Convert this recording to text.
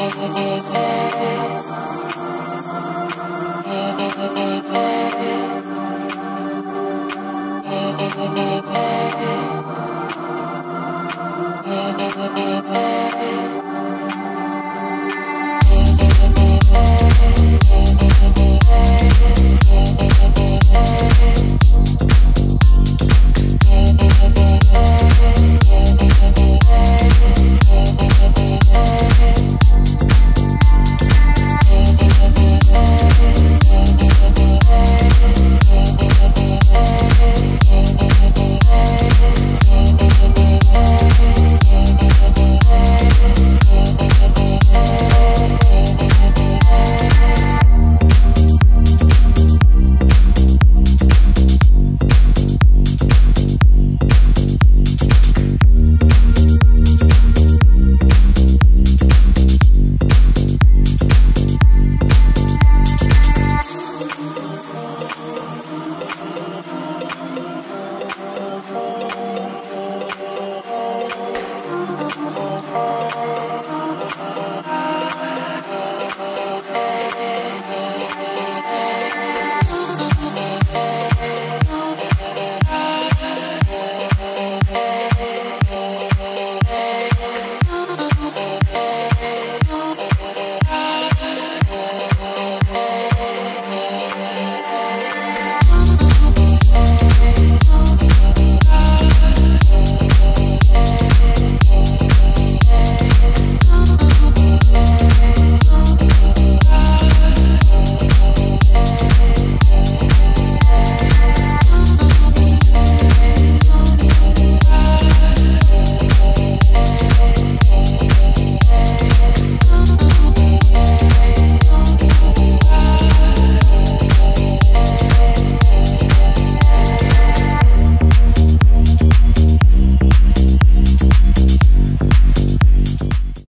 Eh, eh.